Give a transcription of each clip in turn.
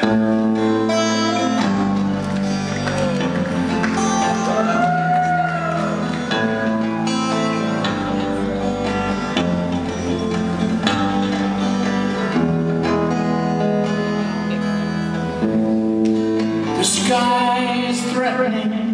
The sky is threatening.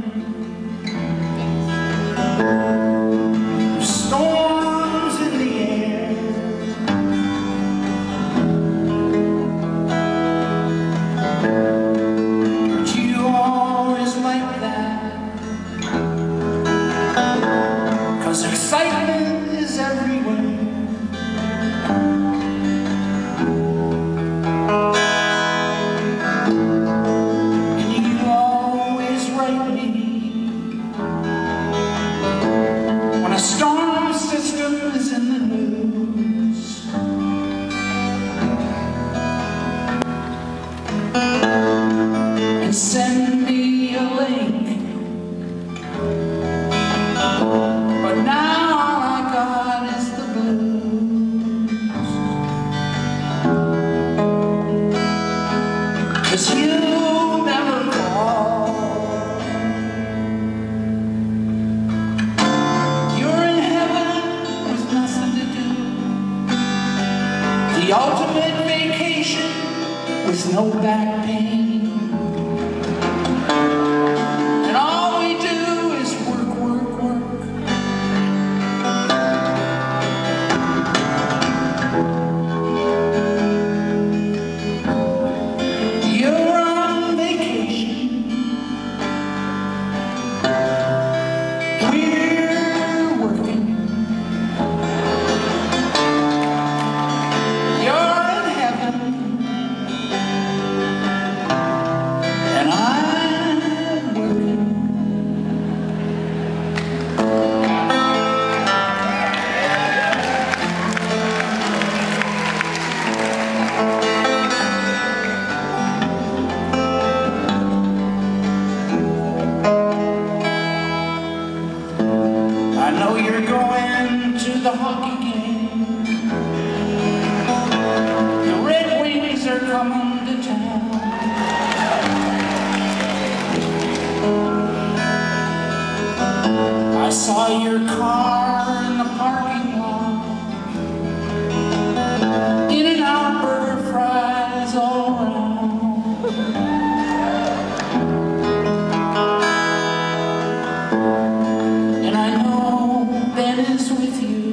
ultimate vacation with no back pain. The red wings are coming to town. I saw your car in the parking lot. In-N-Out burger fries all around. And I know Ben is with you.